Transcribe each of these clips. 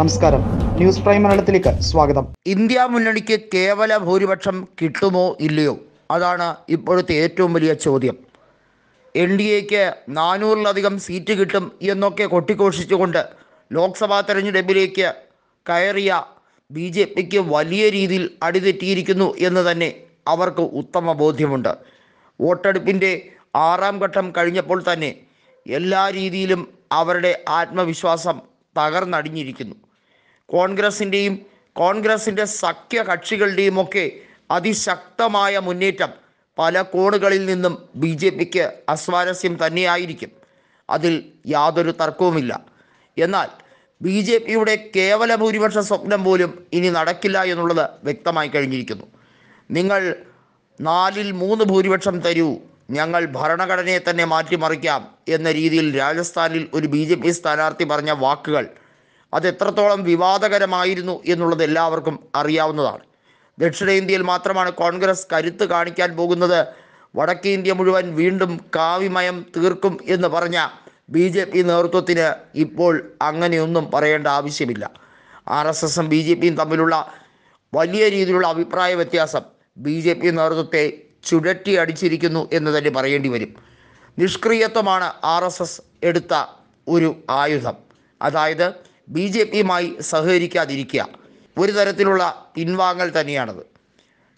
നമസ്കാരം. News prime മലയാളത്തിലേക്ക് സ്വാഗതം. ഇന്ത്യ മുന്നണിക്ക് കേവല ഭൂരിപക്ഷം കിട്ടുമോ ഇല്ലയോ? അതാണ് ഇപ്പോഴത്തെ ഏറ്റവും വലിയ ചോദ്യം. എൻ ഡി എക്ക് നാനൂറിലധികം സീറ്റ് കിട്ടും എന്നൊക്കെ കൊട്ടിഘോഷിച്ചുകൊണ്ട് ലോക്സഭാ തെരഞ്ഞെടുപ്പിലേക്ക് കയറിയ ബി ജെ പിക്ക് വലിയ രീതിയിൽ അടിതെറ്റിയിരിക്കുന്നു എന്ന് തന്നെ അവർക്ക് ഉത്തമ ബോധ്യമുണ്ട്. വോട്ടെടുപ്പിന്റെ ആറാം ഘട്ടം കഴിഞ്ഞപ്പോൾ തന്നെ എല്ലാ രീതിയിലും അവരുടെ ആത്മവിശ്വാസം തകർന്നടിഞ്ഞിരിക്കുന്നു. കോൺഗ്രസിന്റെയും കോൺഗ്രസിന്റെ സഖ്യ കക്ഷികളുടെയും ഒക്കെ അതിശക്തമായ മുന്നേറ്റം പല കോണുകളിൽ നിന്നും ബി ജെ പിക്ക് അസ്വാരസ്യം തന്നെയായിരിക്കും. അതിൽ യാതൊരു തർക്കവുമില്ല. എന്നാൽ ബി ജെ പിയുടെ കേവല ഭൂരിപക്ഷ സ്വപ്നം പോലും ഇനി നടക്കില്ല എന്നുള്ളത് വ്യക്തമായി കഴിഞ്ഞിരിക്കുന്നു. നിങ്ങൾ നാലിൽ മൂന്ന് ഭൂരിപക്ഷം തരൂ ഞങ്ങൾ ഭരണഘടനയെ തന്നെ മാറ്റിമറിക്കാം എന്ന രീതിയിൽ രാജസ്ഥാനിൽ ഒരു ബി ജെ പി സ്ഥാനാർത്ഥി പറഞ്ഞ വാക്കുകൾ അത് എത്രത്തോളം വിവാദകരമായിരുന്നു എന്നുള്ളത് എല്ലാവർക്കും അറിയാവുന്നതാണ്. ദക്ഷിണേന്ത്യയിൽ മാത്രമാണ് കോൺഗ്രസ് കരുത്ത് കാണിക്കാൻ പോകുന്നത്. വടക്കേ ഇന്ത്യ മുഴുവൻ വീണ്ടും കാവിമയം തീർക്കും എന്ന് പറഞ്ഞ ബി ജെ പി നേതൃത്വത്തിന് ഇപ്പോൾ അങ്ങനെയൊന്നും പറയേണ്ട ആവശ്യമില്ല. ആർ എസ് എസും ബി ജെ പിയും തമ്മിലുള്ള വലിയ രീതിയിലുള്ള അഭിപ്രായ വ്യത്യാസം ബി ജെ പി നേതൃത്വത്തെ ചുഴറ്റി അടിച്ചിരിക്കുന്നു എന്ന് തന്നെ പറയേണ്ടി വരും. നിഷ്ക്രിയത്വമാണ് ആർ എസ് എസ് എടുത്ത ഒരു ആയുധം. അതായത് ബി ജെ പിയുമായി സഹകരിക്കാതിരിക്കുക. ഒരു തരത്തിലുള്ള പിൻവാങ്ങൽ തന്നെയാണത്.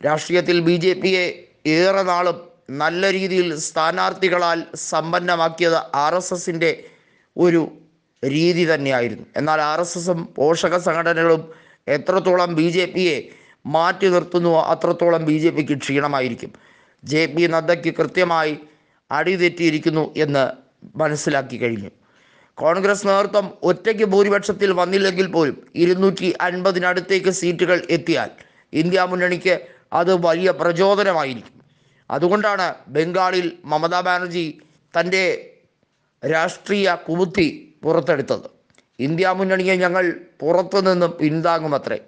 രാഷ്ട്രീയത്തിൽ ബി ജെ പിയെ ഏറെ നാളും നല്ല രീതിയിൽ സ്ഥാനാർത്ഥികളാൽ സമ്പന്നമാക്കിയത് ആർ എസ് എസിന്റെ ഒരു രീതി തന്നെയായിരുന്നു. എന്നാൽ ആർ എസ് എസും പോഷക സംഘടനകളും എത്രത്തോളം ബി ജെ പിയെ മാറ്റി നിർത്തുന്നുവോ അത്രത്തോളം ബി ജെ പിക്ക് ക്ഷീണമായിരിക്കും. ജെ പി നദ്ദയ്ക്ക് കൃത്യമായി അടിതെറ്റിയിരിക്കുന്നു എന്ന് മനസ്സിലാക്കി കഴിഞ്ഞു. കോൺഗ്രസ് നേതൃത്വം ഒറ്റയ്ക്ക് ഭൂരിപക്ഷത്തിൽ വന്നില്ലെങ്കിൽ പോലും ഇരുന്നൂറ്റി അൻപതിനടുത്തേക്ക് സീറ്റുകൾ എത്തിയാൽ ഇന്ത്യ മുന്നണിക്ക് അത് വലിയ പ്രചോദനമായിരിക്കും. അതുകൊണ്ടാണ് ബംഗാളിൽ മമതാ ബാനർജി തന്റെ രാഷ്ട്രീയ കുമുത്തി പുറത്തെടുത്തത്. ഇന്ത്യ മുന്നണിയെ ഞങ്ങൾ പുറത്തു നിന്നും പിന്താങ്ങുമത്രേ.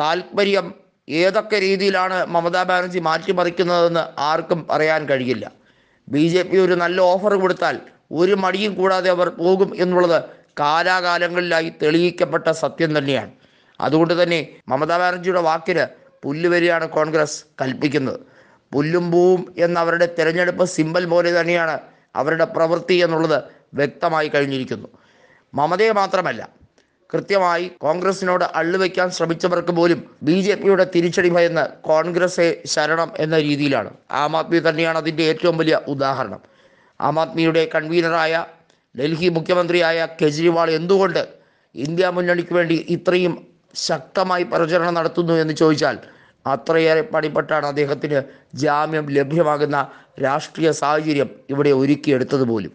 താല്പര്യം ഏതൊക്കെ രീതിയിലാണ് മമതാ ബാനർജി മാറ്റിമറിക്കുന്നതെന്ന് ആർക്കും പറയാൻ കഴിയില്ല. ബി ജെ പി ഒരു നല്ല ഓഫർ കൊടുത്താൽ ഒരു മടിയും കൂടാതെ അവർ പോകും എന്നുള്ളത് കാലാകാലങ്ങളിലായി തെളിയിക്കപ്പെട്ട സത്യം തന്നെയാണ്. അതുകൊണ്ട് തന്നെ മമതാ ബാനർജിയുടെ വാക്കിന് പുല്ലുവരിയാണ് കോൺഗ്രസ് കൽപ്പിക്കുന്നത്. പുല്ലും പൂവും എന്ന അവരുടെ തിരഞ്ഞെടുപ്പ് സിമ്പൽ പോലെ തന്നെയാണ് അവരുടെ പ്രവൃത്തി എന്നുള്ളത് വ്യക്തമായി കഴിഞ്ഞിരിക്കുന്നു. മമതയെ മാത്രമല്ല കൃത്യമായി കോൺഗ്രസിനോട് അള്ളുവെക്കാൻ ശ്രമിച്ചവർക്ക് പോലും ബി ജെ പിയുടെ തിരിച്ചടി ഭയന്ന് കോൺഗ്രസ്സെ ശരണം എന്ന രീതിയിലാണ്. ആം ആദ്മി തന്നെയാണ് അതിന്റെ ഏറ്റവും വലിയ ഉദാഹരണം. ആം ആദ്മിയുടെ കൺവീനറായ ഡൽഹി മുഖ്യമന്ത്രിയായ കെജ്രിവാൾ എന്തുകൊണ്ട് ഇന്ത്യ മുന്നണിക്ക് വേണ്ടി ഇത്രയും ശക്തമായി പ്രചരണം നടത്തുന്നു എന്ന് ചോദിച്ചാൽ അത്രയേറെ പണിപ്പെട്ടാണ് അദ്ദേഹത്തിന് ജാമ്യം ലഭ്യമാകുന്ന രാഷ്ട്രീയ സാഹചര്യം ഇവിടെ ഒരുക്കിയെടുത്തത് പോലും.